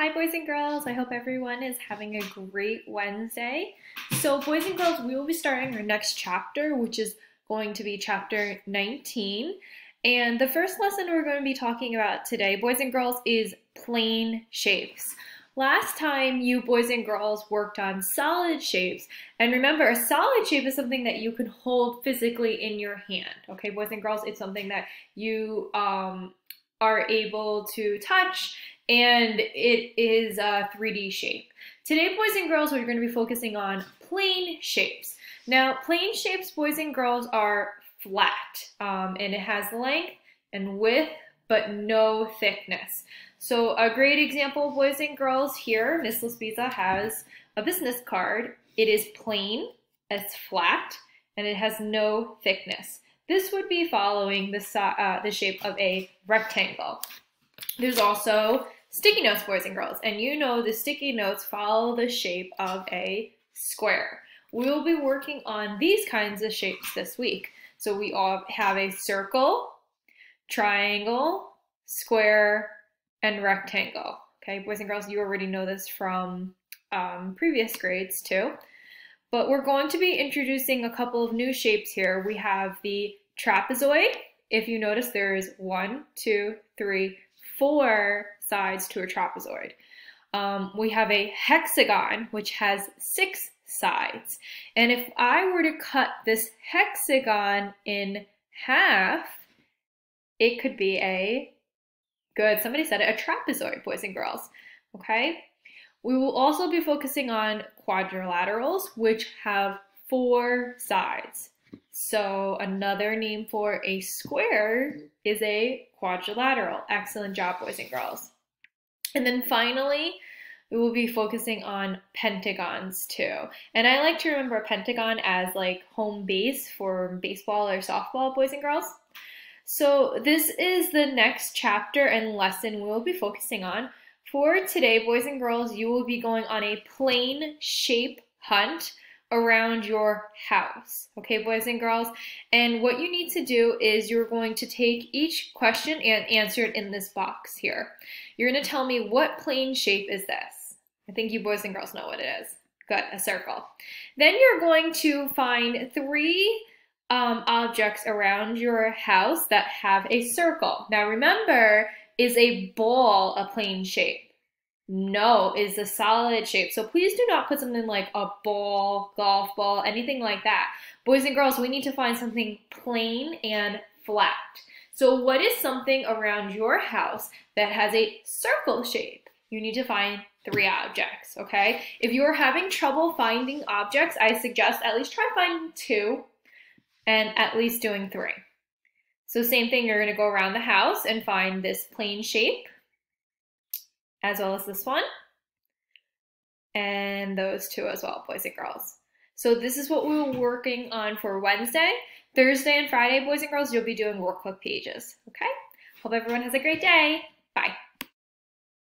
Hi, boys and girls. I hope everyone is having a great Wednesday. So, boys and girls, we will be starting our next chapter, which is going to be chapter 19. And the first lesson we're going to be talking about today, boys and girls, is plane shapes. Last time you boys and girls worked on solid shapes, and remember a solid shape is something that you can hold physically in your hand. Okay, boys and girls, it's something that you um, are able to touch and it is a 3D shape. Today, boys and girls, we're going to be focusing on plane shapes. Now, plane shapes, boys and girls, are flat, um, and it has length and width, but no thickness. So a great example, boys and girls, here, Miss LaSpisa has a business card. It is plain, it's flat, and it has no thickness. This would be following the, uh, the shape of a rectangle. There's also sticky notes, boys and girls, and you know the sticky notes follow the shape of a square. We will be working on these kinds of shapes this week. So we all have a circle, triangle, square, and rectangle. Okay, boys and girls, you already know this from um, previous grades too. But we're going to be introducing a couple of new shapes here. We have the trapezoid. If you notice, there is one, two, three, four sides to a trapezoid. Um, we have a hexagon, which has six sides. And if I were to cut this hexagon in half, it could be a, good, somebody said it, a trapezoid, boys and girls, okay? We will also be focusing on quadrilaterals, which have four sides. So another name for a square is a quadrilateral. Excellent job, boys and girls. And then finally, we will be focusing on pentagons too. And I like to remember pentagon as like home base for baseball or softball, boys and girls. So this is the next chapter and lesson we'll be focusing on. For today, boys and girls, you will be going on a plane shape hunt around your house. Okay, boys and girls? And what you need to do is you're going to take each question and answer it in this box here. You're going to tell me what plane shape is this? I think you boys and girls know what it is. Good, a circle. Then you're going to find three um, objects around your house that have a circle. Now remember, is a ball a plane shape? No, is a solid shape. So please do not put something like a ball, golf ball, anything like that. Boys and girls, we need to find something plain and flat. So what is something around your house that has a circle shape? You need to find three objects, okay? If you're having trouble finding objects, I suggest at least try finding two and at least doing three. So same thing, you're gonna go around the house and find this plane shape as well as this one. And those two as well, boys and girls. So this is what we were working on for Wednesday. Thursday and Friday, boys and girls, you'll be doing workbook pages, okay? Hope everyone has a great day. Bye.